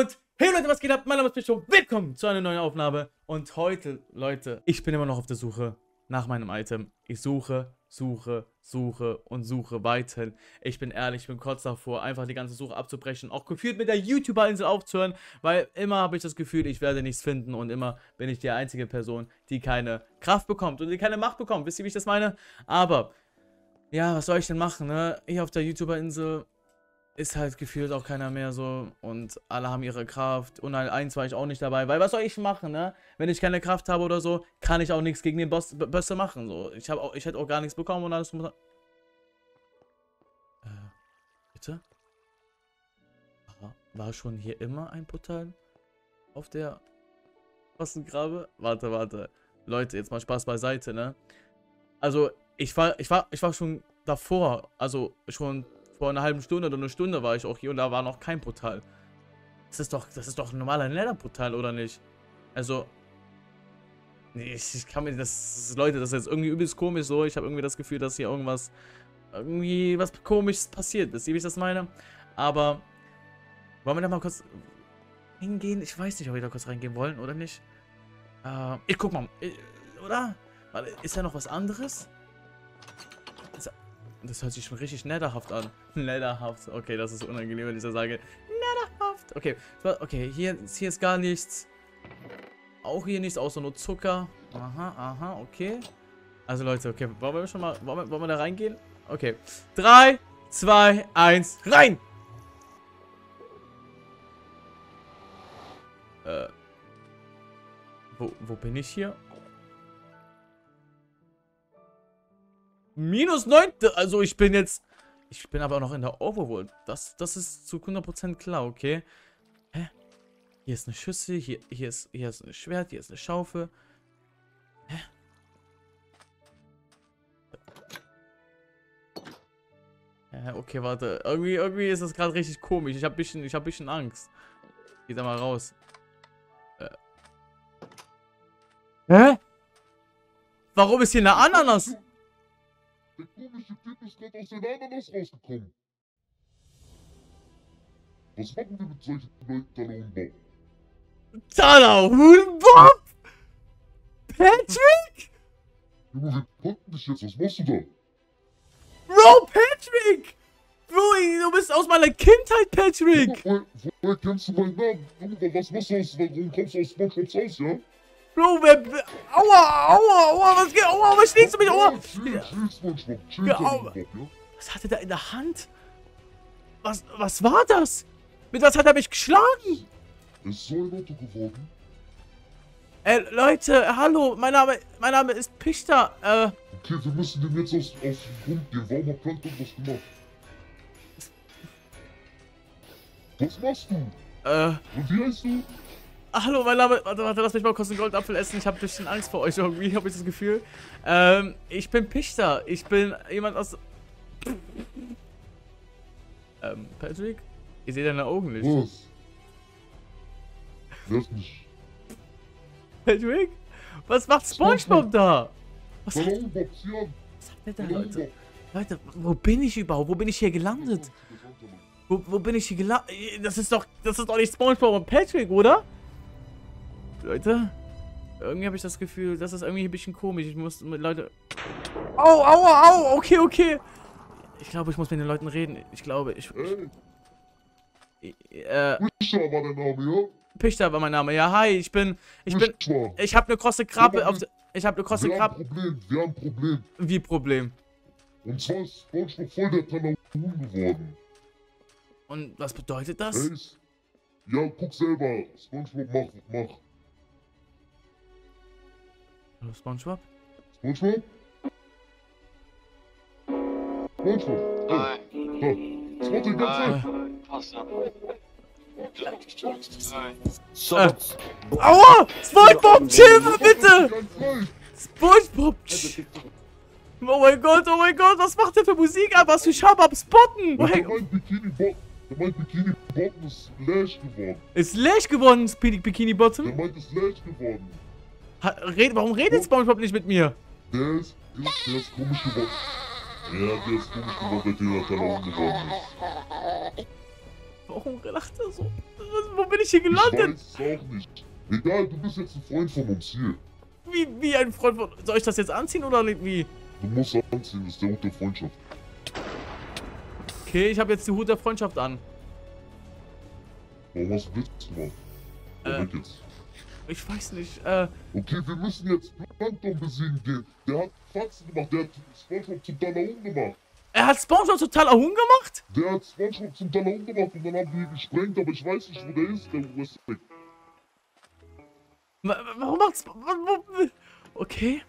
Und hey Leute, was geht ab? Mein Name ist Bischof. Willkommen zu einer neuen Aufnahme. Und heute, Leute, ich bin immer noch auf der Suche nach meinem Item. Ich suche, suche, suche und suche weiterhin. Ich bin ehrlich, ich bin kurz davor, einfach die ganze Suche abzubrechen. Auch gefühlt mit der YouTuber-Insel aufzuhören, weil immer habe ich das Gefühl, ich werde nichts finden und immer bin ich die einzige Person, die keine Kraft bekommt und die keine Macht bekommt. Wisst ihr, wie ich das meine? Aber, ja, was soll ich denn machen, ne? Hier auf der YouTuber-Insel ist halt gefühlt auch keiner mehr so und alle haben ihre Kraft und eins war ich auch nicht dabei, weil was soll ich machen, ne? Wenn ich keine Kraft habe oder so, kann ich auch nichts gegen den Boss Bösse machen, so. Ich habe auch ich hätte auch gar nichts bekommen und alles äh, bitte? Aha, war schon hier immer ein Portal auf der Grabe? Warte, warte. Leute, jetzt mal Spaß beiseite, ne? Also, ich war ich war ich war schon davor, also schon vor einer halben Stunde oder eine Stunde war ich auch hier und da war noch kein Portal. Das ist doch, das ist doch ein normaler Nether-Portal, oder nicht? Also, ich, ich kann mir das, Leute, das ist jetzt irgendwie übelst komisch so. Ich habe irgendwie das Gefühl, dass hier irgendwas, irgendwie was komisches passiert. Wisst wie ich das meine? Aber, wollen wir da mal kurz hingehen? Ich weiß nicht, ob wir da kurz reingehen wollen oder nicht. Äh, ich guck mal, oder? Ist da noch was anderes? Das hört sich schon richtig netterhaft an. Netterhaft. Okay, das ist unangenehm, wenn ich so sage. Netterhaft. Okay, okay, hier, hier ist gar nichts. Auch hier nichts, außer nur Zucker. Aha, aha, okay. Also Leute, okay, wollen wir schon mal, wollen wir, wollen wir da reingehen? Okay. 3, 2, 1, rein! Äh. Wo, wo bin ich hier? Minus 9. Also ich bin jetzt... Ich bin aber noch in der Overworld. Das, das ist zu 100% klar, okay? Hä? Hier ist eine Schüssel, hier, hier, ist, hier ist ein Schwert, hier ist eine Schaufel. Hä? Ja, okay, warte. Irgendwie, irgendwie ist das gerade richtig komisch. Ich habe bisschen, ich hab bisschen Angst. Geh da mal raus. Äh. Hä? Warum ist hier eine Ananas? Der komische Typ ist gerade aus der Ananas rausgekommen. Was machen wir mit solchen Leuten Talahunbob? Patrick? Junge, wir konnten dich jetzt. Was machst du da? Bro, Patrick! Bro, du bist aus meiner Kindheit, Patrick! Woher, woher kennst du meinen Namen? Junge, was machst du aus, warum kommst du aus SpongeBob's Haus, ja? Bro, wer, aua, aua, aua, was geht, aua, was schlägst du mich, aua? Ja, aua. Was hat er da in der Hand? Was, was war das? Mit was hat er mich geschlagen? Ist so ein Auto geworden? Äh, Leute, hallo, mein Name, mein Name ist Pichter, äh. Okay, wir müssen dem jetzt aus, aus dem Grund gehen. Warum hat Plankton das gemacht? Was machst du? Äh. Und wie heißt du? Hallo, mein Name. Warte, warte, lass mich mal kurz einen Goldapfel essen. Ich habe ein bisschen Angst vor euch irgendwie, habe ich das Gefühl. Ähm, ich bin Pichter. Ich bin jemand aus. Ähm, Patrick? Ich sehe deine Augen nicht. Was? Lass mich. Patrick? Was macht SpongeBob da? Was hat, was hat der da, Leute? Leute, wo bin ich überhaupt? Wo bin ich hier gelandet? Wo, wo bin ich hier gelandet? Das ist doch, das ist doch nicht SpongeBob und Patrick, oder? Leute, irgendwie habe ich das Gefühl, das ist irgendwie ein bisschen komisch. Ich muss mit Leute... Au, au, au, okay, okay. Ich glaube, ich muss mit den Leuten reden. Ich glaube, ich... Hey, ich äh, Wischer war dein Name, ja? Pichter war mein Name. Ja, hi, ich bin... Ich bin... Ich habe eine krosse Krabbe auf... Ich habe eine krosse Wir haben Krabbe... ein Problem, wir haben ein Problem. Wie Problem? Und zwar ist Spongebob voll der Talahun geworden. Und was bedeutet das? Hey, ja, guck selber. Spongebob, mach, mach. Hallo, Spongebob? Spongebob? Spongebob, Nein, hey, da. Spotty, ganz Äh, weg. pass auf. Nein. äh, aua! Spongebob, mal bitte! Spongebob! Oh mein Gott, oh mein Gott, was macht der für Musik an? Was für Schabab spotten? Der Woher- meint Bikini Bot. Der meint Bikini Bottom ist Lash geworden. Ist Lash geworden, Speedy Bikini Der Bottom? meint ist Lash geworden. Ha, red, warum redet Spongebob nicht mit mir? Der ist, der ist, der ist komisch geworden. Ja, der ist komisch geworden, der der Talahun geworden ist. Warum lacht er so? Wo bin ich hier Ich gelandet? weiß es auch nicht. Egal, du bist jetzt ein Freund von uns hier. Wie, wie ein Freund von... Soll ich das jetzt anziehen oder wie? Du musst anziehen, das ist der Hut der Freundschaft. Okay, ich habe jetzt die Hut der Freundschaft an. Warum hast du Witz gemacht? Äh. Jetzt. Ich weiß nicht, äh... Okay, wir müssen jetzt Plankton besiegen gehen. Der hat Faxen gemacht, der hat Spongebob zum Dalaun gemacht. Er hat Spongebob total Ahun gemacht? Der hat Spongebob zum Dalaun gemacht und dann haben wir ihn gesprengt, aber ich weiß nicht, wo der ist, der West weg. Wa- wa- Warum macht's... wa- wo- Okay.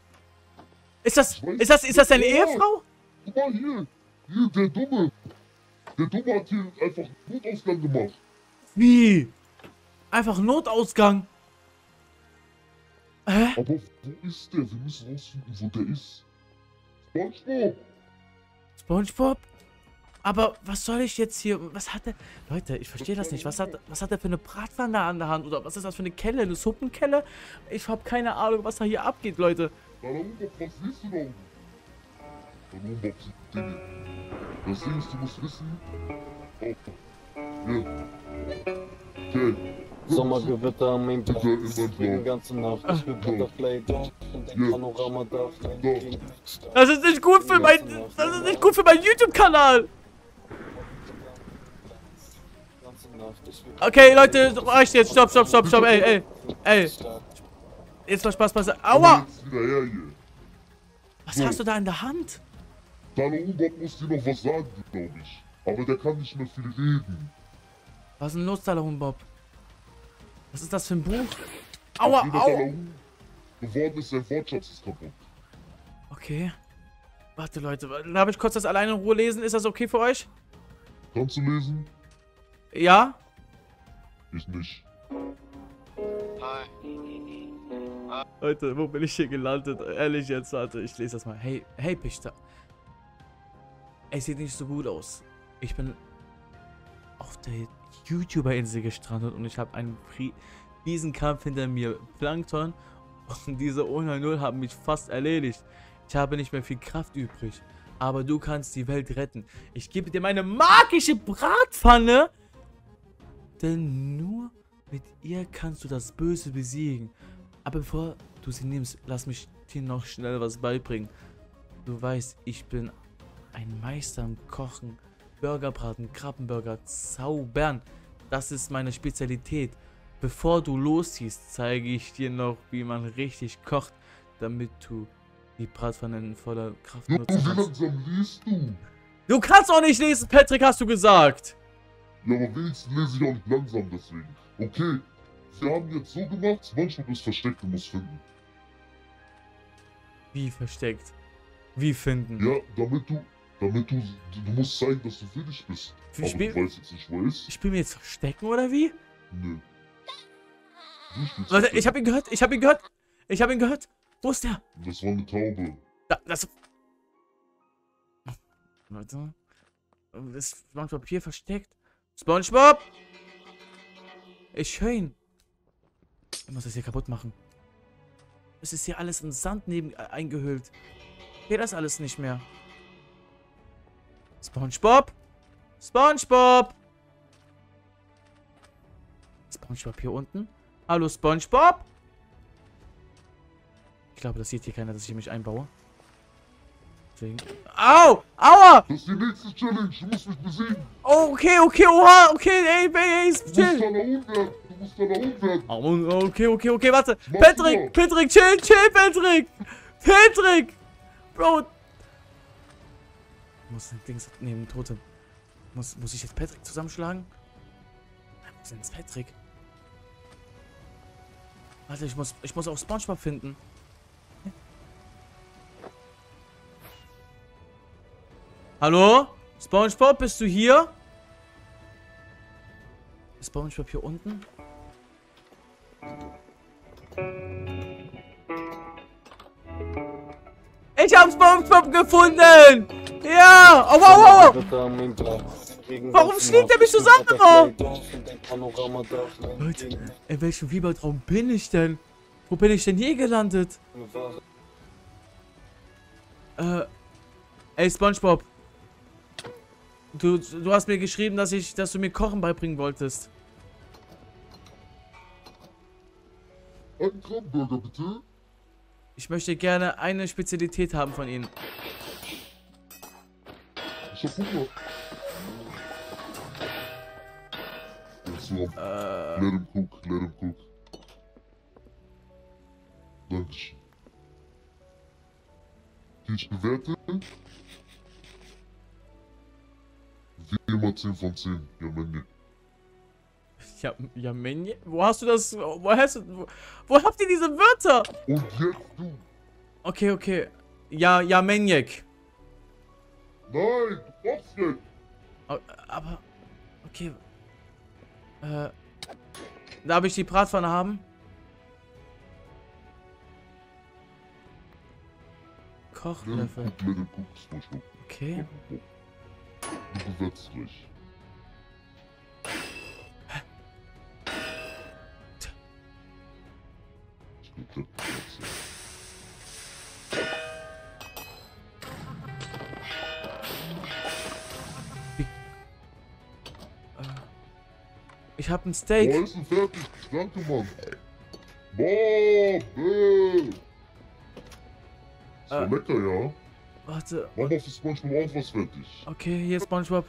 Ist das... Ist das... Ist das deine nicht. Ehefrau? Guck mal hier, hier, der Dumme. Der Dumme hat hier einfach einen Notausgang gemacht. Wie? Einfach Notausgang. Hä? Aber wo ist der? Wir müssen rausfinden, wo der ist. Spongebob! SpongeBob? Aber was soll ich jetzt hier? Was hat er? Leute, ich verstehe das nicht. Was hat, was hat er für eine Bratpfanne an der Hand? Oder was ist das für eine Kelle? Eine Suppenkelle? Ich habe keine Ahnung, was da hier abgeht, Leute. Was siehst du Dinge. Das Ding ist, du musst wissen... Oh. Ja. Okay. Sommergewitter am in mein die ganze Nacht. Ich bin Ja. Butterfly und Panoramadach. Ja. Das ist nicht gut für mein, das ist nicht gut für meinen YouTube-Kanal. Okay, Leute, reicht jetzt. Stopp, stopp, stopp, stopp. Ey, ey, ey. Jetzt mal Spaß, Spaß. Aua! Was hast du da in der Hand? Dalaunbob muss dir noch was sagen, glaube ich. Aber der kann nicht mehr viel reden. Was ist denn los, Bob? Was ist das für ein Buch? Aua. Dalaun geworden ist, sein Wortschatz ist kaputt. Okay. Warte, Leute. Darf ich kurz das alleine in Ruhe lesen? Ist das okay für euch? Kannst du lesen? Ja? Ich nicht. Leute, wo bin ich hier gelandet? Ehrlich jetzt, warte, ich lese das mal. Hey, hey, Pichter. Es sieht nicht so gut aus. Ich bin auf der YouTuber-Insel gestrandet und ich habe einen Riesenkampf hinter mir. Plankton und diese 100 haben mich fast erledigt. Ich habe nicht mehr viel Kraft übrig. Aber du kannst die Welt retten. Ich gebe dir meine magische Bratpfanne. Denn nur mit ihr kannst du das Böse besiegen. Aber bevor du sie nimmst, lass mich dir noch schnell was beibringen. Du weißt, ich bin ein Meister im Kochen. Burgerbraten, Krabbenburger, zaubern. Das ist meine Spezialität. Bevor du losziehst, zeige ich dir noch, wie man richtig kocht, damit du die Bratpfanne in voller Kraft Ja, nutzen wie kannst. langsam liest du? Du kannst auch nicht lesen, Patrick, hast du gesagt. Ja, aber wenigstens lese ich auch nicht langsam deswegen. Okay, wir haben jetzt so gemacht, Spongebob ist versteckt, du musst finden. Wie versteckt? Wie finden? Ja, damit du, damit du, du musst zeigen, dass du willig bist. Wie aber spiel- du weißt jetzt nicht, wo ist? Ich spiele mir jetzt verstecken oder wie? Nö. Verstecken. ich habe ihn gehört, ich habe ihn gehört. Ich habe ihn gehört. Wo ist der? Das war eine Taube. Da, das. Warte. Ist SpongeBob hier versteckt? SpongeBob! Ich höre ihn. Ich muss das hier kaputt machen. Es ist hier alles in Sand neben, äh, eingehüllt. Geht das alles nicht mehr. SpongeBob! SpongeBob! SpongeBob hier unten? Hallo SpongeBob? Ich glaube, das sieht hier keiner, dass ich mich einbaue. Deswegen. Au! Aua! Das ist die nächste Challenge, du musst mich besiegen. Oh, okay, okay, oha, okay, ey, ey, ey, Du musst chill. Dalaun werden, du musst Dalaun werden. Oh, okay, okay, okay, warte. Patrick. Patrick, chill, chill, Patrick. Patrick. Bro. Muss Dings nehmen, Tote. Muss, muss ich jetzt Patrick zusammenschlagen? Wo ist denn jetzt Patrick? Warte, ich muss, ich muss auch Spongebob finden. Hallo? Spongebob, bist du hier? Ist Spongebob hier unten? Ich hab Spongebob gefunden! Ja! Aua, aua, aua! Warum schlägt er mich zusammen, Leute, in welchem Fiebertraum bin ich denn? Wo bin ich denn hier gelandet? Äh, ey, Spongebob. Du, du hast mir geschrieben, dass ich, dass du mir Kochen beibringen wolltest. Einen Krabbenburger bitte. Ich möchte gerne eine Spezialität haben von Ihnen. Hab Hunger. Dazu Äh, Let him cook, let him cook. Dankeschön. Die ich bewerte? Wie immer 10 von 10. Ja, Mann. ja, ja, Menje. Wo hast du das? Wo hast du, wo, wo habt ihr diese Wörter? Und jetzt du. Okay, okay. Ja, ja, Menjek. Nein, nicht. Oh, Aber, okay. Äh, darf ich die Bratpfanne haben? Kochlöffel. Okay. Du bewertest gleich. Ich ja. Habe ein Steak. ist ein fertig. Danke, Mann. Boah, äh. Das war Äh. lecker, ja. Warte. Mach für Spongebob auch was fertig. Okay, hier ist SpongeBob.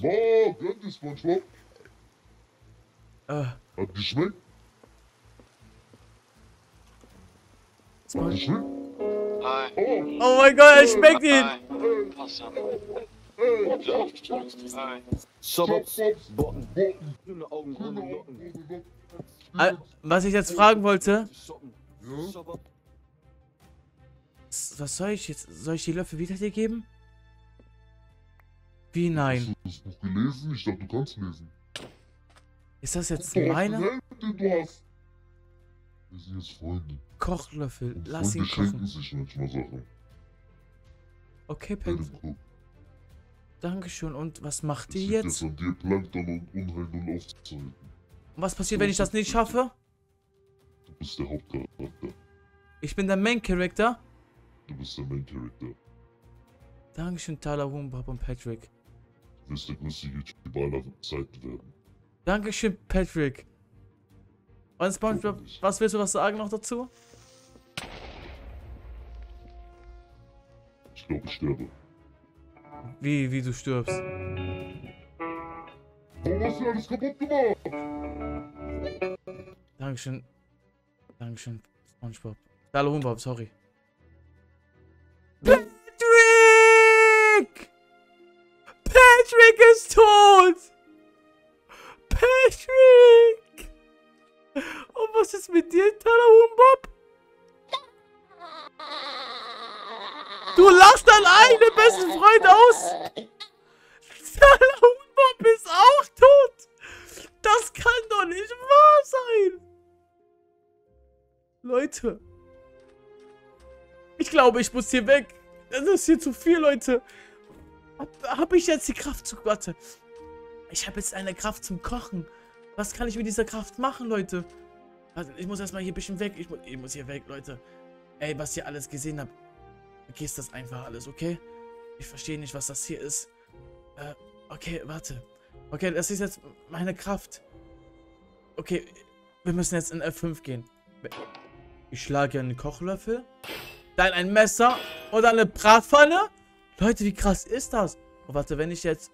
Boah, gönnt dir Spongebob. Äh, Hat geschmeckt? Hat Sponge geschmeckt? Oh, mein Gott, er schmeckt ihn. Was ich jetzt fragen wollte. Was soll ich jetzt? Soll ich die Löffel wieder dir geben? Wie nein? Hast du das Buch gelesen? Ich dachte, du kannst lesen. Ist das jetzt meine? Wir sind jetzt Freunde. Kochlöffel. Und Lass ihn Freunde schenken kochen. sich manchmal Sachen. Okay, cook. Dankeschön. Und was macht ihr jetzt? jetzt an dir, Plankton und Unheil aufzuhalten. Und was passiert, wenn ich das nicht schaffe? Du bist der Hauptcharakter. Ich bin der Main Character. Du bist der Main Character. Dankeschön, Tyler Wombab und Patrick. Du wirst der größte YouTuber aller Zeiten werden. Dankeschön, Patrick. Und SpongeBob, was willst du was sagen noch dazu? Ich glaube, ich sterbe. Wie, wie du stirbst. Warum hast du alles kaputt gemacht? Dankeschön. Dankeschön, SpongeBob. Tyler Wombab, sorry. Patrick! Patrick ist tot! Was ist mit dir, Wombab? Du lachst deinen eigenen besten Freund aus! Wombab ist auch tot! Das kann doch nicht wahr sein! Leute. Ich glaube, ich muss hier weg. Das ist hier zu viel, Leute. Hab, hab ich jetzt die Kraft zu... Warte. Ich habe jetzt eine Kraft zum Kochen. Was kann ich mit dieser Kraft machen, Leute? Warte, ich muss erstmal hier ein bisschen weg. Ich, mu ich muss hier weg, Leute. Ey, was ihr alles gesehen habt. Vergiss das einfach alles, okay? Ich verstehe nicht, was das hier ist. Äh, okay, warte. Okay, das ist jetzt meine Kraft. Okay, wir müssen jetzt in F5 gehen. Ich schlage einen Kochlöffel, dann ein Messer dann eine Bratpfanne. Leute, wie krass ist das? Oh, warte, wenn ich jetzt...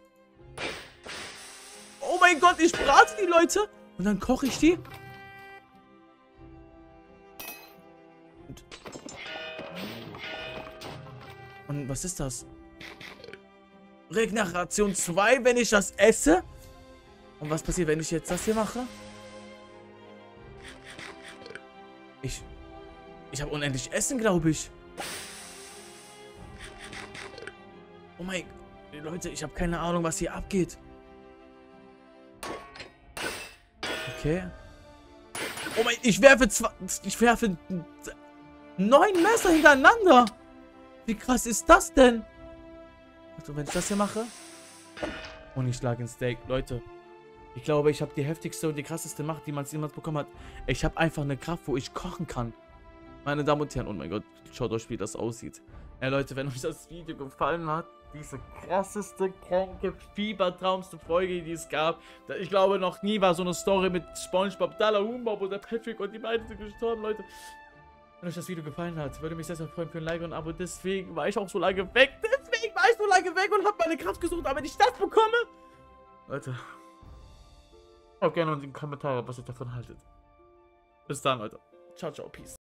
Oh mein Gott, ich brate die Leute und dann koche ich die. Und, und was ist das? Regeneration 2, wenn ich das esse? Und was passiert, wenn ich jetzt das hier mache? Ich... Ich habe unendlich Essen, glaube ich. Oh mein... Leute, ich habe keine Ahnung, was hier abgeht. Okay. Oh mein... Ich werfe zwei... Ich werfe... Neun Messer hintereinander. Wie krass ist das denn? Also, wenn ich das hier mache... Und ich schlage ein Steak. Leute, ich glaube, ich habe die heftigste und die krasseste Macht, die man jemals bekommen hat. Ich habe einfach eine Kraft, wo ich kochen kann. Meine Damen und Herren, oh mein Gott, schaut euch, wie das aussieht. Ja, Leute, wenn euch das Video gefallen hat, diese krasseste, kranke, fiebertraumste Folge, die es gab. Ich glaube, noch nie war so eine Story mit Spongebob, Dalla Humbop oder Patrick und die beiden sind gestorben, Leute. Wenn euch das Video gefallen hat, würde mich sehr, sehr freuen für ein Like und ein Abo. Deswegen war ich auch so lange weg. Deswegen war ich so lange weg und habe meine Kraft gesucht, damit ich das bekomme. Leute, schreibt gerne in die Kommentare, was ihr davon haltet. Bis dann, Leute. Ciao, ciao, peace.